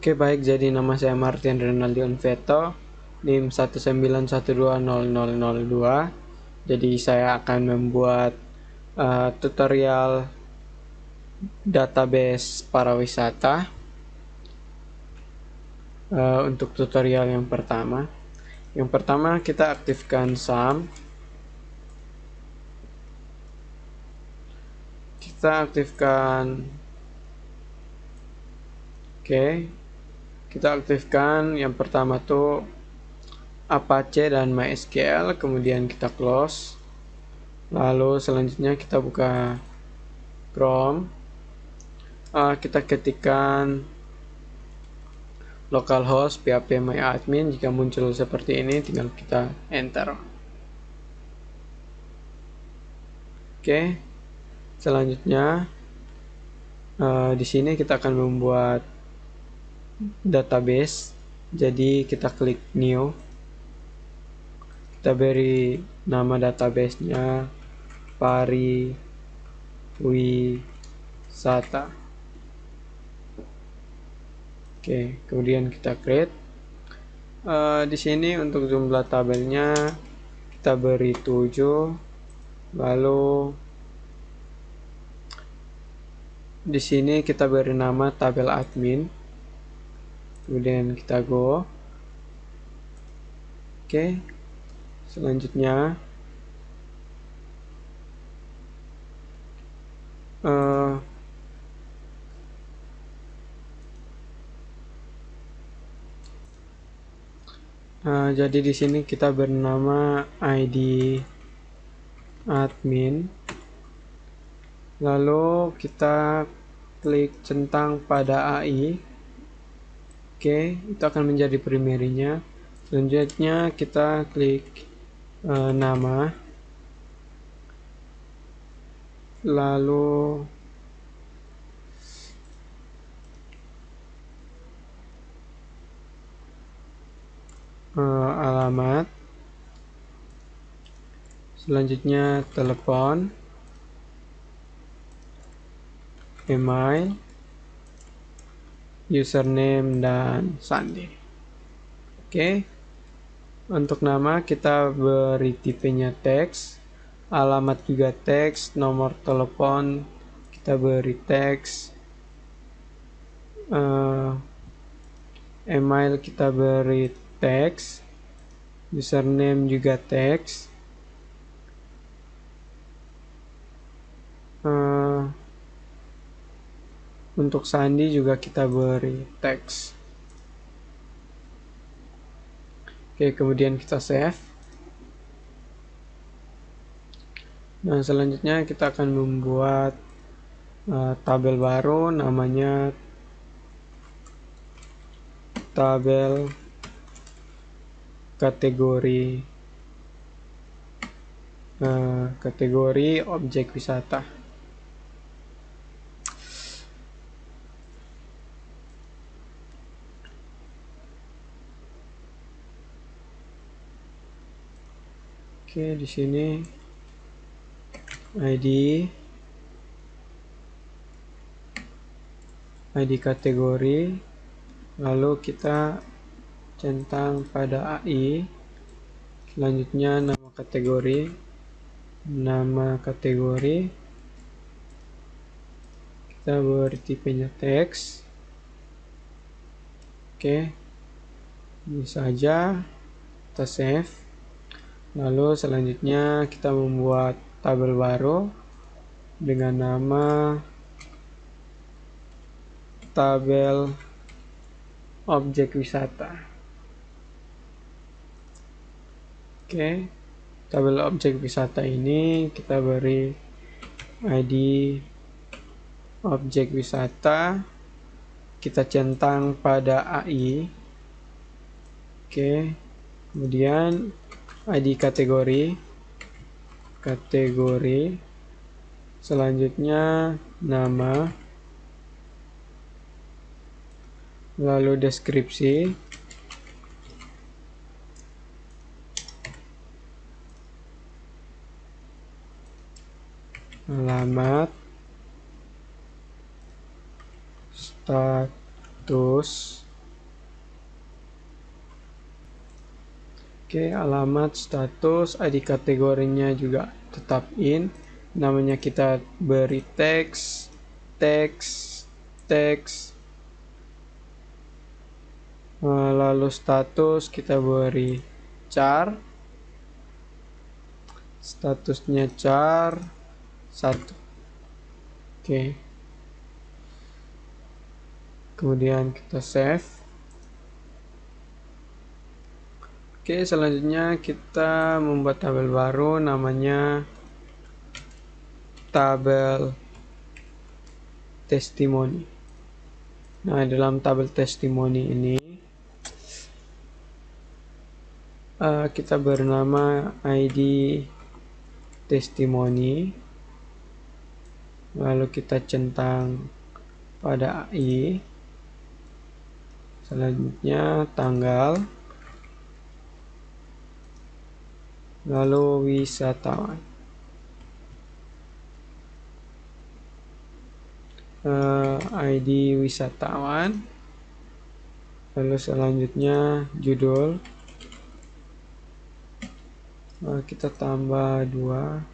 Oke baik, jadi nama saya Martin Renaldion Veto, NIM 191120002. Jadi saya akan membuat uh, tutorial database para wisata. Uh, untuk tutorial yang pertama, yang pertama kita aktifkan SAM. Kita aktifkan Oke, okay kita aktifkan yang pertama tuh Apache dan MySQL kemudian kita close. Lalu selanjutnya kita buka Chrome. Uh, kita ketikkan localhost php myadmin jika muncul seperti ini tinggal kita enter. Oke okay. selanjutnya uh, di sini kita akan membuat database. Jadi kita klik new. Kita beri nama databasenya pari wisata oke kemudian kita create. Uh, di sini untuk jumlah tabelnya kita beri 7 lalu di sini kita beri nama tabel admin kemudian kita go oke selanjutnya uh, Uh, jadi di sini kita bernama ID admin. Lalu kita klik centang pada AI. Oke, itu akan menjadi primerinya. Selanjutnya kita klik uh, nama. Lalu uh, alamat. Selanjutnya telepon. Email username dan sandi. Oke. Okay. untuk nama kita beri tipenya teks alamat juga teks nomor telepon kita beri teks. Uh, email kita beri teks username juga teks. Uh, untuk sandi juga kita beri teks. Oke, kemudian kita save. Nah, selanjutnya kita akan membuat uh, tabel baru namanya tabel kategori uh, kategori objek wisata. Oke, di sini. ID ID kategori. Lalu kita centang pada AI selanjutnya nama kategori. Nama kategori. Kita beri tipenya teks. Oke ini saja kita save lalu selanjutnya kita membuat tabel baru dengan nama tabel objek wisata. Oke tabel objek wisata ini kita beri ID objek wisata. Kita centang pada AI oke kemudian ID kategori kategori selanjutnya nama lalu deskripsi alamat status Oke, alamat, status, ID kategorinya juga tetap in. Namanya kita beri teks, teks, teks. Eh, lalu status kita beri char. Statusnya char satu. Oke. Kemudian kita save. Oke, selanjutnya kita membuat tabel baru namanya tabel testimoni. Nah, dalam tabel testimoni ini uh, kita bernama ID testimoni. Lalu kita centang pada AI. Selanjutnya tanggal lalu wisatawan. Uh, eh, ID wisatawan. Lalu selanjutnya judul. Uh, kita tambah dua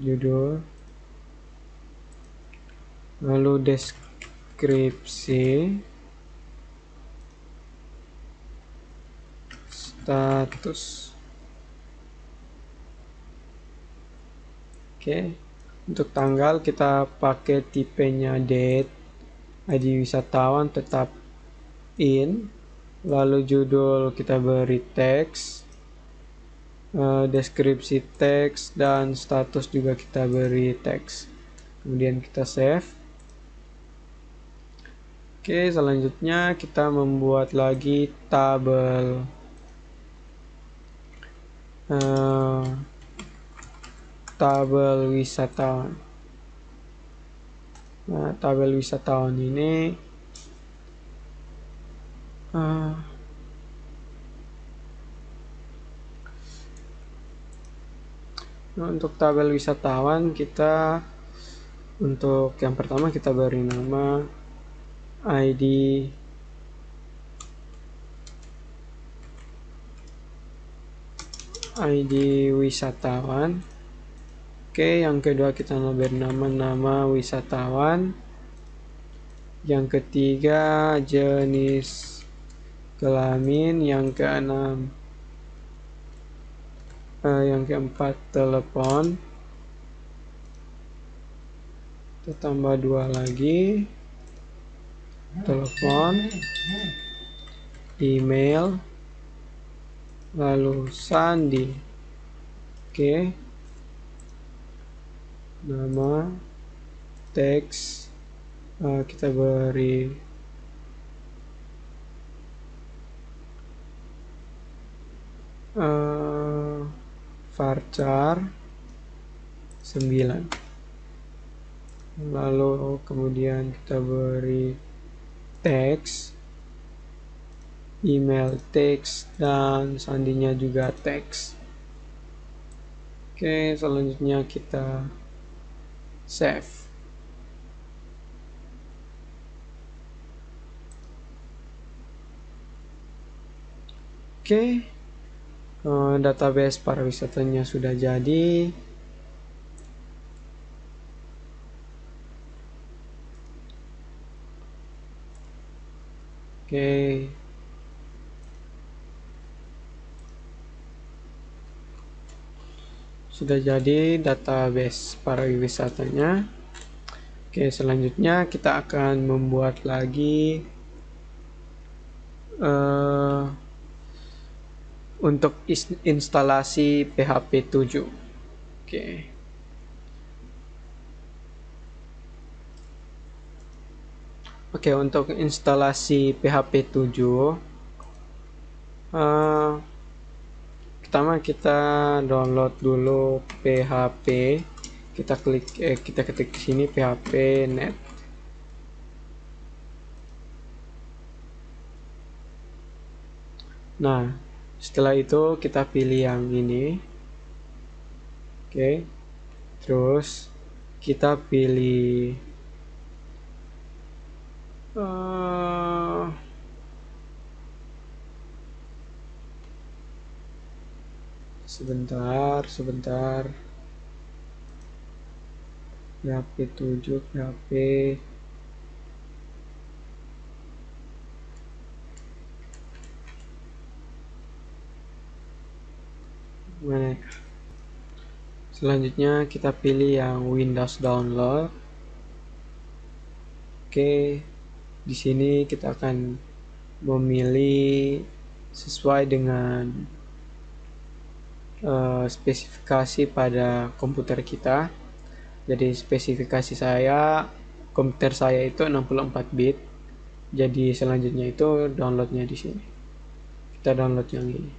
judul. Lalu deskripsi. Status Oke, untuk tanggal kita pakai tipenya date, ID wisatawan tetap in, lalu judul kita beri teks, uh, deskripsi teks dan status juga kita beri teks. Kemudian kita save. Oke, selanjutnya kita membuat lagi tabel. Uh, tabel wisatawan. Nah, tabel wisatawan ini uh, untuk tabel wisatawan kita untuk yang pertama kita beri nama ID ID wisatawan Oke, yang kedua kita bernama nama wisatawan. Yang ketiga jenis kelamin. Yang keenam, eh, yang keempat telepon. Kita tambah dua lagi. Telepon, email, lalu sandi. Oke. Okay nama teks uh, kita beri uh, varchar 9 lalu kemudian kita beri teks email teks dan sandinya juga teks. Oke selanjutnya kita save oke okay. uh, eh, database para wisatanya sudah jadi oke okay. Sudah jadi database para wisatanya oke selanjutnya kita akan membuat lagi uh, untuk instalasi PHP 7 oke. Oke, untuk instalasi PHP 7 uh, pertama kita download dulu PHP kita klik eh, kita ketik di sini PHP net nah setelah itu kita pilih yang ini oke okay. terus kita pilih uh, sebentar sebentar. PHP 7 PHP selanjutnya kita pilih yang Windows download. Oke di sini kita akan memilih sesuai dengan uh, spesifikasi pada komputer kita. Jadi spesifikasi saya komputer saya itu 64 bit. Jadi selanjutnya itu downloadnya di sini. Kita download yang ini.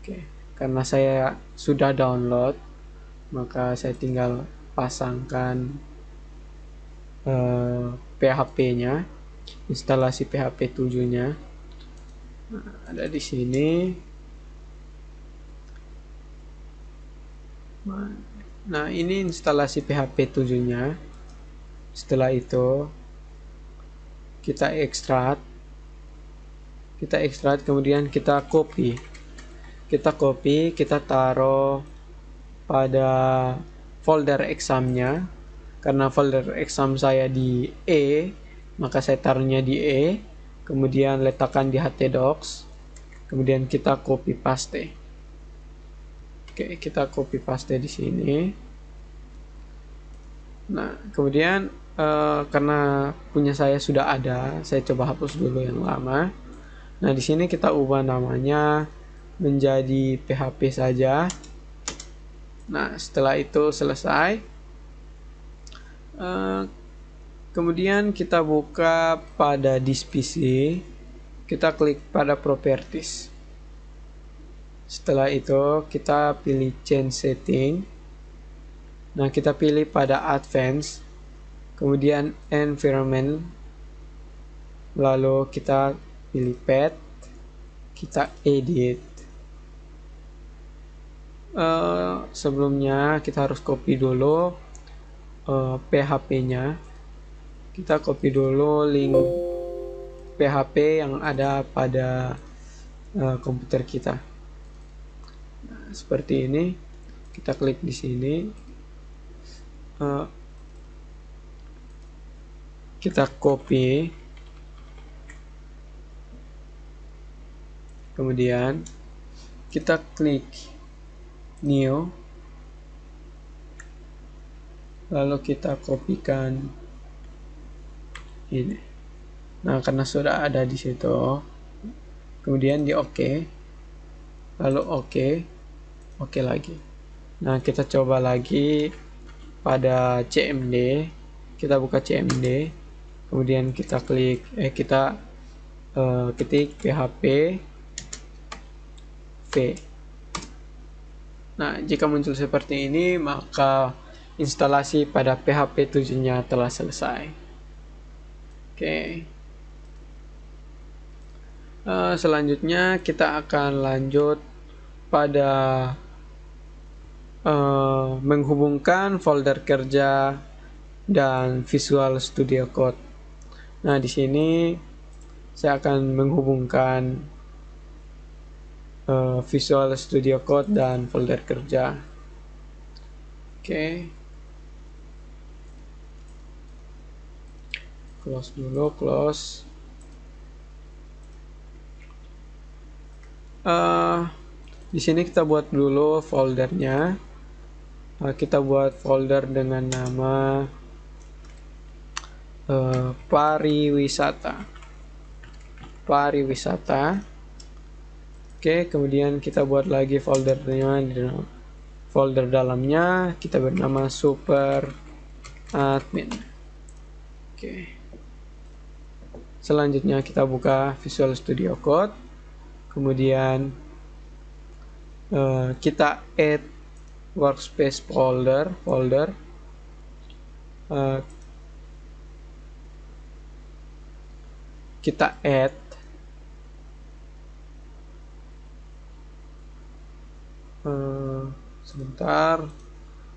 Oke. Karena saya sudah download maka saya tinggal pasangkan uh, PHP nya instalasi PHP 7 nya nah, ada di sini nah ini instalasi PHP 7 nya setelah itu kita ekstrak. Kita ekstrak kemudian kita copy. Kita copy kita taruh pada folder examnya. Karena folder exam saya di E maka saya taruhnya di E kemudian letakkan di htdocs kemudian kita copy paste oke kita copy paste di sini. Nah kemudian uh, karena punya saya sudah ada saya coba hapus dulu yang lama. Nah di sini kita ubah namanya menjadi PHP saja. Nah setelah itu selesai. Uh, Kemudian kita buka pada disk PC, kita klik pada properties. Setelah itu kita pilih change setting. Nah, kita pilih pada advance, kemudian environment, lalu kita pilih path, kita edit. Uh, sebelumnya kita harus copy dulu uh, eh, PHP-nya kita copy dulu link PHP yang ada pada uh, komputer kita seperti ini kita klik di sini. Uh, kita copy. Kemudian kita klik new. Lalu kita kopikan ini. Nah karena sudah ada di situ kemudian di oke OK, lalu oke okay, oke okay lagi. Nah kita coba lagi pada CMD kita buka CMD kemudian kita klik eh kita uh, ketik PHP V. Nah jika muncul seperti ini maka instalasi pada PHP 7 nya telah selesai. Oke. Uh, selanjutnya kita akan lanjut pada uh, menghubungkan folder kerja dan Visual Studio Code. Nah, di sini saya akan menghubungkan uh, Visual Studio Code dan folder kerja. Oke. Okay. close dulu close uh, di sini kita buat dulu foldernya kita buat folder dengan nama uh, pariwisata. Pariwisata. Oke kemudian kita buat lagi foldernya folder dalamnya. Kita bernama super admin. Oke. Selanjutnya kita buka Visual Studio Code. Kemudian uh, kita add workspace folder folder. Uh, kita add. Uh, sebentar.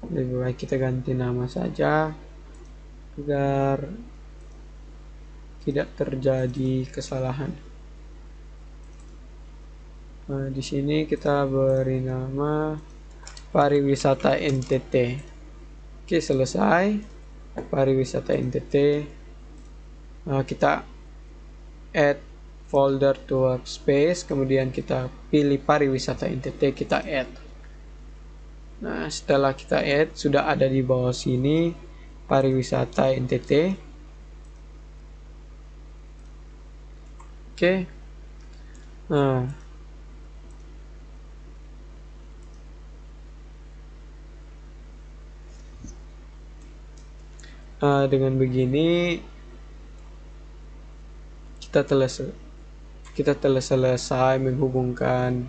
Lebih baik kita ganti nama saja agar tidak terjadi kesalahan. Nah, di sini kita beri nama pariwisata NTT. Oke, selesai. Pariwisata NTT. Nah, kita add folder to workspace, kemudian kita pilih pariwisata NTT, kita add. Nah, setelah kita add, sudah ada di bawah sini pariwisata NTT. Oke. Nah, uh, dengan begini kita telah kita telah selesai menghubungkan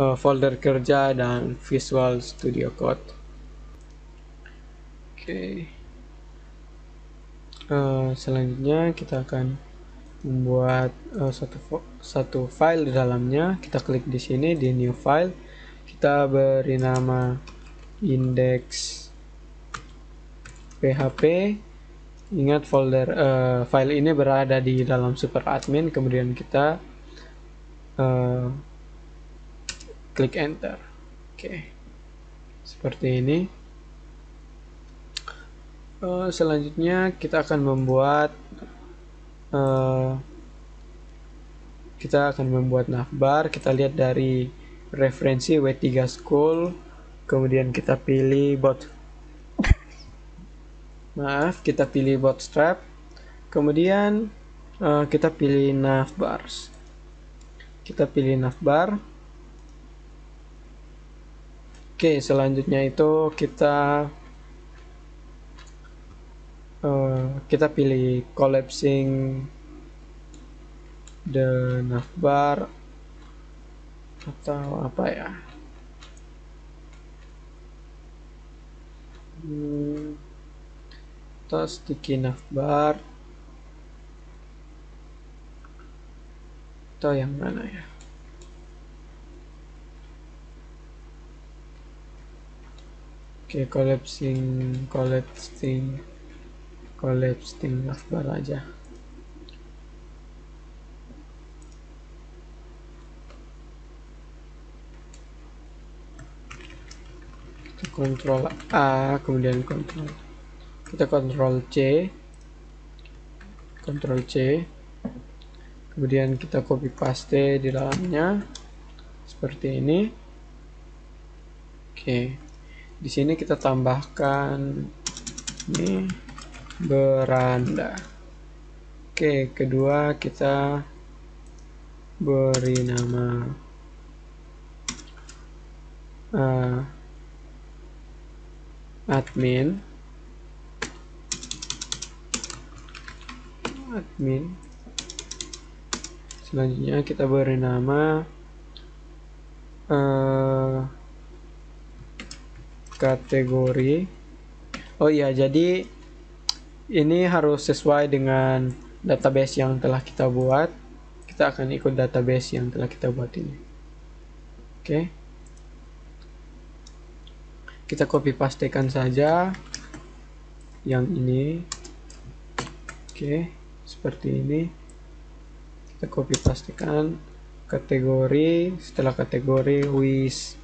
uh, folder kerja dan Visual Studio Code. Oke. Okay. Uh, selanjutnya kita akan membuat uh, satu satu file di dalamnya. Kita klik di sini di new file. Kita beri nama index php ingat folder uh, file ini berada di dalam super admin kemudian kita uh, klik enter. Oke. Okay. seperti ini. Uh, selanjutnya kita akan membuat uh, kita akan membuat navbar. Kita lihat dari referensi W3 School. Kemudian kita pilih bot maaf kita pilih bootstrap kemudian uh, kita pilih navbars kita pilih navbar oke selanjutnya itu kita uh, kita pilih collapsing the navbar atau apa ya? Hmm atau sticky navbar atau yang mana ya? Oke okay, collapsing collapsing collapsing navbar aja. Kontrol A kemudian kontrol kita kontrol C. Kontrol C. Kemudian kita copy paste di dalamnya. Seperti ini. Oke. Di sini kita tambahkan ini beranda. Oke kedua kita beri nama uh, admin admin selanjutnya kita beri nama uh, kategori. Oh iya jadi ini harus sesuai dengan database yang telah kita buat. Kita akan ikut database yang telah kita buat ini. Oke. Okay. kita copy pastekan saja yang ini. Oke. okay seperti ini. Kita copy pastikan kategori. Setelah kategori wis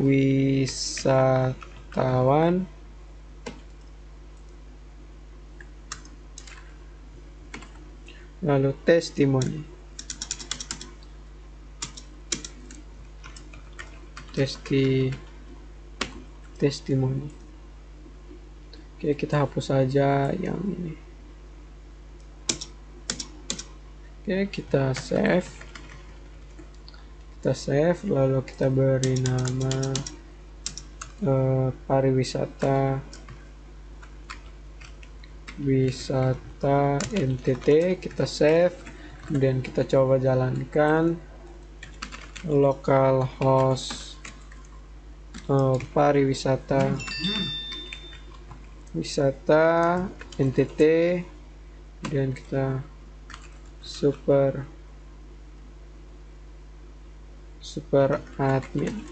wisatawan. Lalu testimoni. Testi testimoni. Oke kita hapus saja yang ini Oke, kita save. Kita save, lalu kita beri nama uh, pariwisata wisata NTT. Kita save, kemudian kita coba jalankan localhost uh, pariwisata wisata NTT dan kita super. Super admin.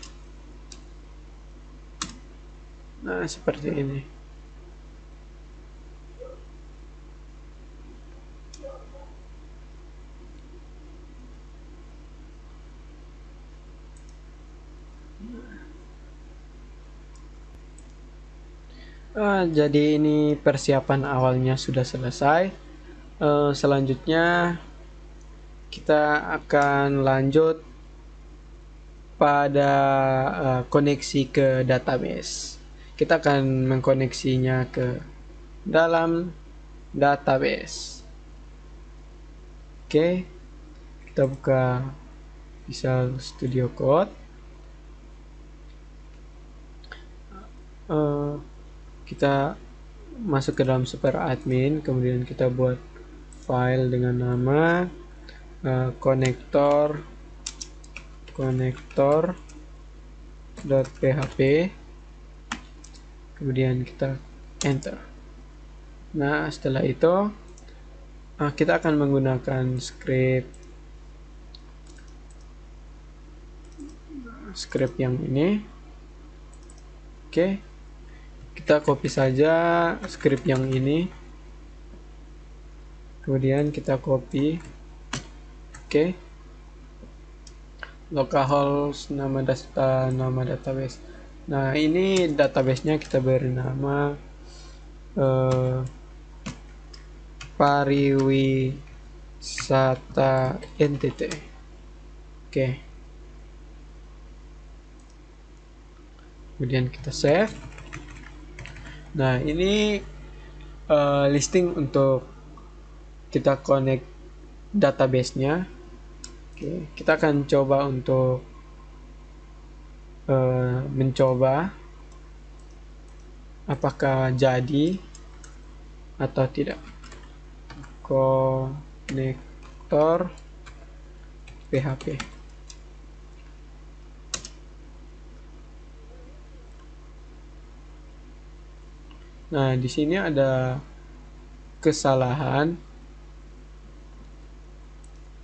Nah seperti ini. Uh, jadi ini persiapan awalnya sudah selesai. Uh, selanjutnya kita akan lanjut pada uh, koneksi ke database. Kita akan mengkoneksinya ke dalam database. Oke, kita buka Visual Studio Code. Uh, kita masuk ke dalam super admin kemudian kita buat file dengan nama uh, konektor konektor .php. Kemudian kita enter. Nah setelah itu uh, kita akan menggunakan script script yang ini. Oke okay kita copy saja script yang ini kemudian kita copy oke okay. localhost nama data nama database nah ini databasenya kita beri nama uh, pariwisata entity oke okay. kemudian kita save Nah, ini uh, listing untuk kita connect database-nya. Oke, kita akan coba untuk uh, mencoba apakah jadi atau tidak. Konektor PHP. Nah, di sini ada kesalahan.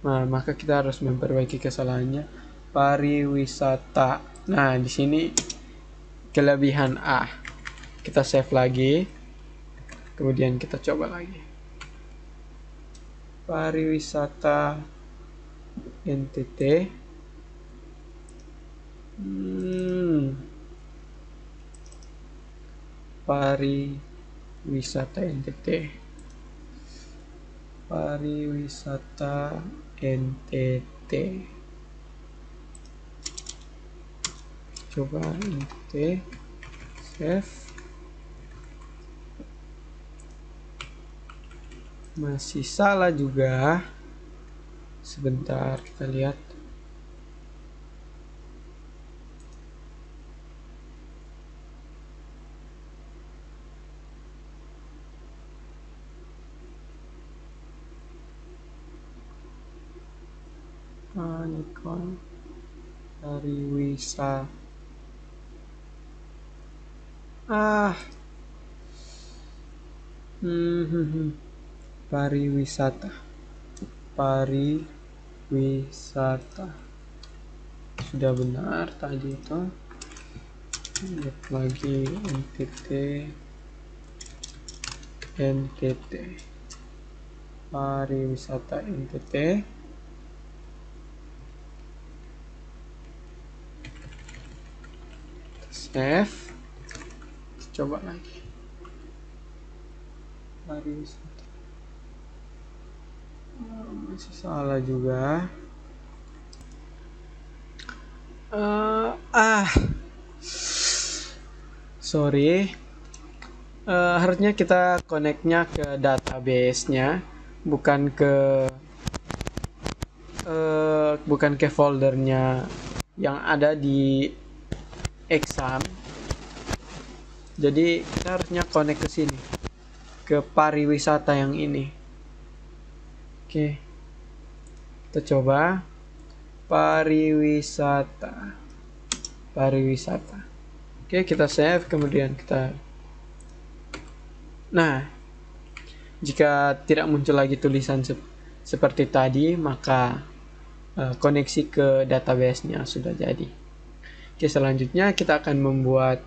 Nah, maka kita harus memperbaiki kesalahannya. Pariwisata. Nah, di sini kelebihan A. Kita save lagi. Kemudian kita coba lagi. Pariwisata NTT. Hmm pariwisata NTT pariwisata NTT coba NTT save. Masih salah juga. Sebentar kita lihat Nikon dari Wisa ah hmm, hmm, hmm. Pariwisata. Pariwisata. Sudah benar tadi itu. Lihat lagi NTT NTT pariwisata NTT F. Coba lagi pariwisata oh, masih salah juga. Uh, ah. Sorry. Uh, harusnya kita connectnya ke database-nya bukan ke uh, bukan ke foldernya yang ada di exam. Jadi kita harusnya connect ke sini ke pariwisata yang ini. Oke. Kita coba. Pariwisata. Pariwisata. Oke kita save kemudian kita nah jika tidak muncul lagi tulisan se seperti tadi maka uh, koneksi ke database-nya sudah jadi. Oke, selanjutnya kita akan membuat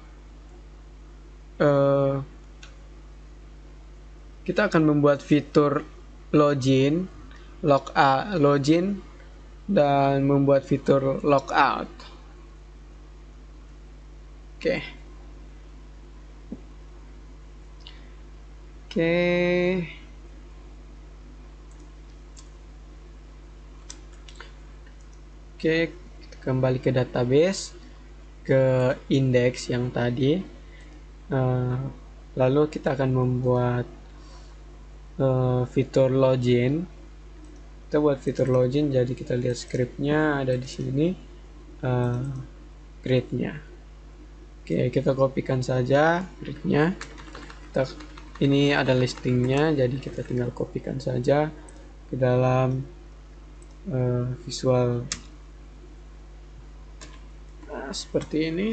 uh, kita akan membuat fitur login, log login dan membuat fitur logout. Oke. oke oke kembali ke database ke indeks yang tadi uh, lalu kita akan membuat uh, fitur login. Kita buat fitur login jadi kita lihat scriptnya ada di sini. Uh, gridnya. Oke kita kopikan saja gridnya. Kita ini ada listingnya jadi kita tinggal kopikan saja ke dalam uh, visual. Nah, seperti ini.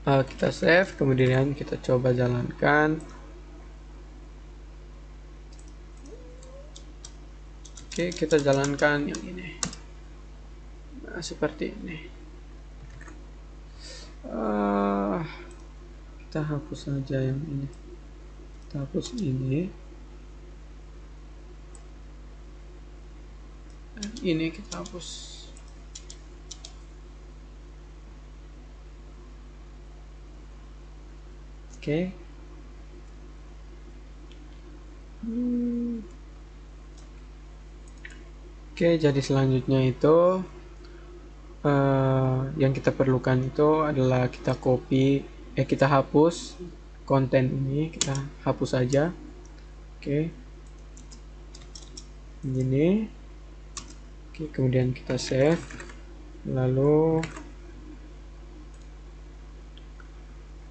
Uh, kita save kemudian kita coba jalankan Oke, kita jalankan yang ini. Nah, seperti ini. Uh, kita hapus saja yang ini. Kita hapus ini. Ini kita hapus. Oke. Okay. Oke, jadi selanjutnya itu uh, yang kita perlukan itu adalah kita copy, eh kita hapus konten ini, kita hapus saja. Oke, ini. Oke, kemudian kita save, lalu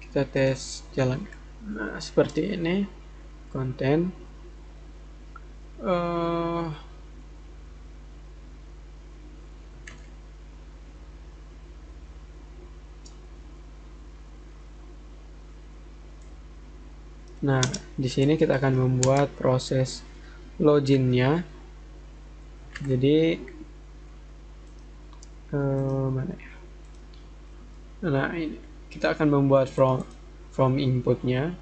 kita tes jalan. Nah, seperti ini konten. Uh, Nah, di sini kita akan membuat proses loginnya. Jadi uh, mana ya? Nah, ini kita akan membuat from from inputnya.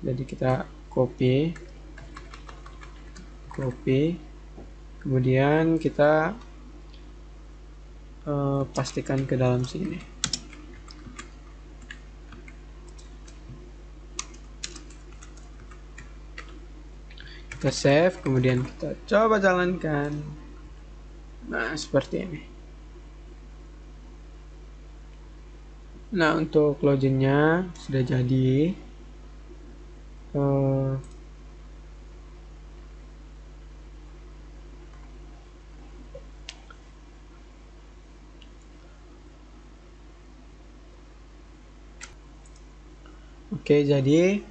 Jadi kita copy copy kemudian kita uh, pastikan ke dalam sini kita save kemudian kita coba jalankan. Nah seperti ini. Nah untuk loginnya sudah jadi. Uh, Oke, jadi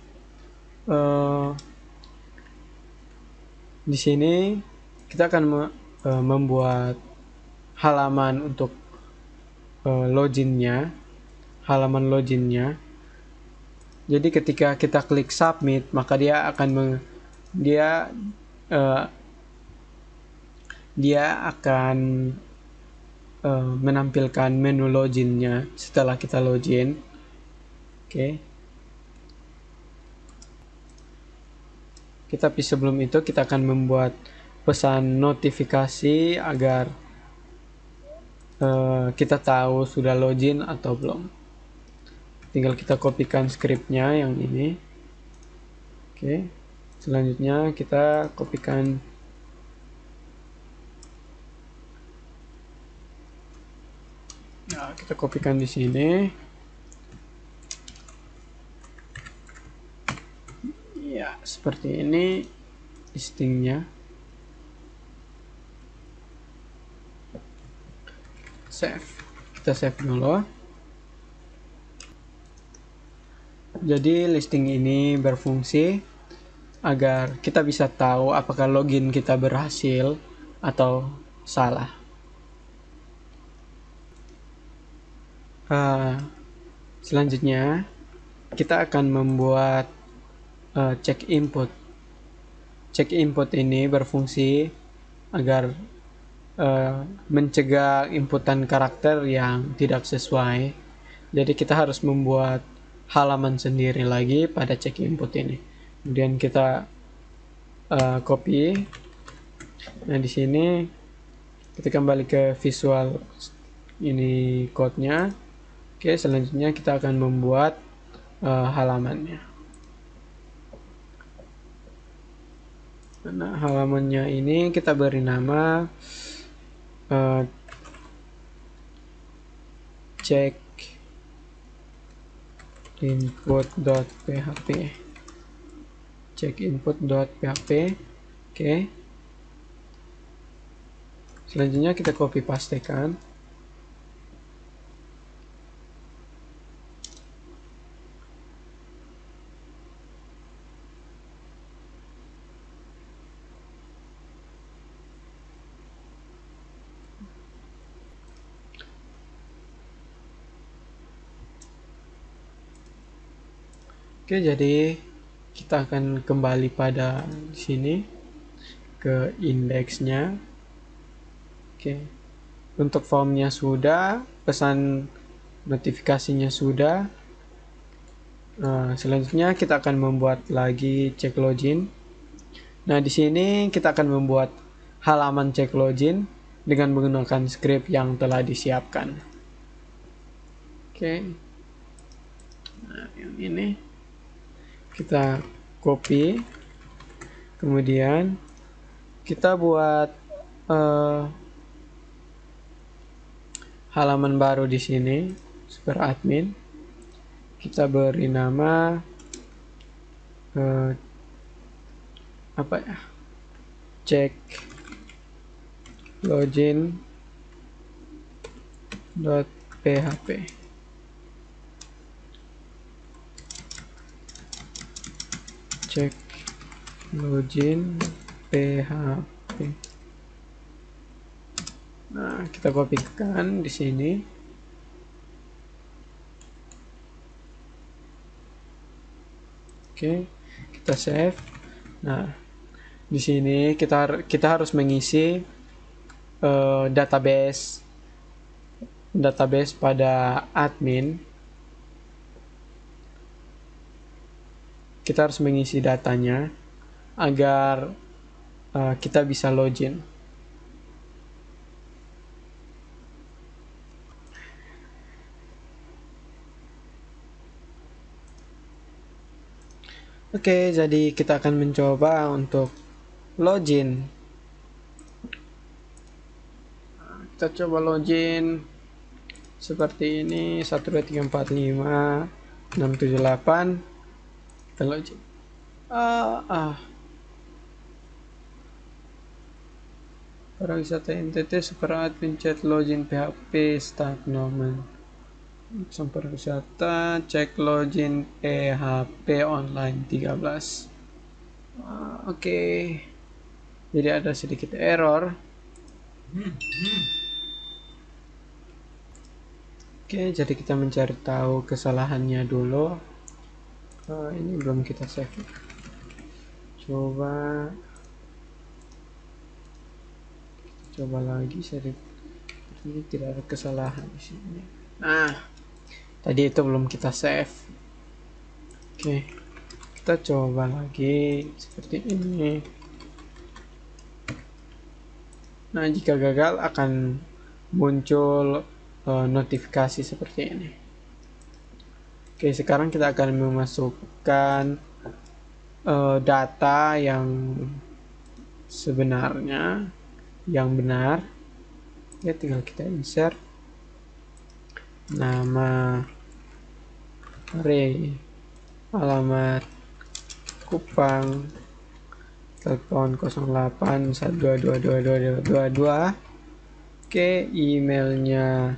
uh, di sini kita akan me, uh, membuat halaman untuk uh, loginnya. Halaman loginnya. Jadi ketika kita klik submit maka dia akan meng, dia uh, dia akan uh, menampilkan menu loginnya setelah kita login. Oke. okay. kita tapi sebelum itu kita akan membuat pesan notifikasi agar uh, kita tahu sudah login atau belum tinggal kita kopikan scriptnya yang ini oke okay. selanjutnya kita kopikan nah kita kopikan di sini ya seperti ini listingnya save. Kita save dulu. Jadi listing ini berfungsi agar kita bisa tahu apakah login kita berhasil atau salah. Uh, selanjutnya kita akan membuat uh, cek input. Cek input ini berfungsi agar uh, mencegah inputan karakter yang tidak sesuai. Jadi kita harus membuat halaman sendiri lagi pada cek input ini. Kemudian kita uh, copy. Nah di sini kita kembali ke visual ini code-nya. Oke, selanjutnya kita akan membuat uh, halamannya. Nah halamannya ini kita beri nama uh, check input.php check input.php oke. Okay. selanjutnya kita copy pastekan Oke, jadi kita akan kembali pada sini ke indeksnya. Oke. Untuk formnya sudah, pesan notifikasinya sudah. Nah, selanjutnya kita akan membuat lagi cek login. Nah, di sini kita akan membuat halaman cek login dengan menggunakan script yang telah disiapkan. Oke. Nah, yang ini kita copy. Kemudian kita buat uh, halaman baru di sini super admin. Kita beri nama uh, apa ya? Cek login php cek login php nah kita kopikan di sini. Oke kita save. Nah di sini kita kita harus mengisi uh, database database pada admin kita harus mengisi datanya agar uh, kita bisa login. Oke, jadi kita akan mencoba untuk login. Kita coba login seperti ini 1 2 3 4 5 6 7 8 kalau ah ah. Para wisata NTT separat pencet login PHP start nomen sampai wisata cek login PHP online 13 ah, oke. Okay. jadi ada sedikit error. Oke, okay, jadi kita mencari tahu kesalahannya dulu uh, ini belum kita save. Coba. Coba lagi seri ini tidak ada kesalahan di sini. Nah tadi itu belum kita save. Oke kita coba lagi seperti ini. Nah jika gagal akan muncul uh, notifikasi seperti ini Oke, sekarang kita akan memasukkan uh, data yang sebenarnya, yang benar. Ya, tinggal kita insert nama array, alamat Kupang, telepon 08 Oke, emailnya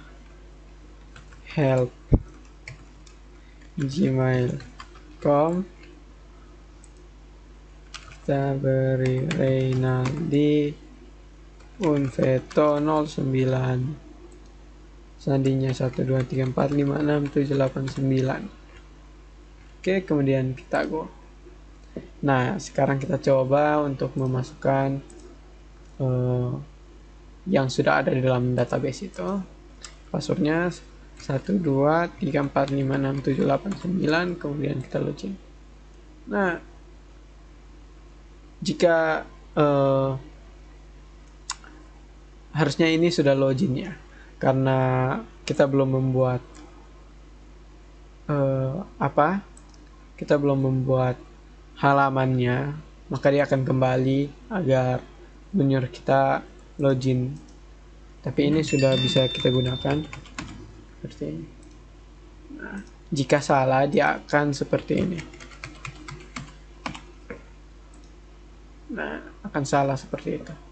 help gmail.com kita beri Reynaldi Unveto 09 sandinya 123456789 oke kemudian kita go. Nah sekarang kita coba untuk memasukkan uh, yang sudah ada di dalam database itu. Passwordnya 1 2 3 4 5 6 7 8 9 kemudian kita login nah jika uh, harusnya ini sudah login ya karena kita belum membuat uh, apa? Kita belum membuat halamannya maka dia akan kembali agar menyuruh kita login. Tapi ini sudah bisa kita gunakan seperti ini. Nah, jika salah dia akan seperti ini. Nah. Akan salah seperti itu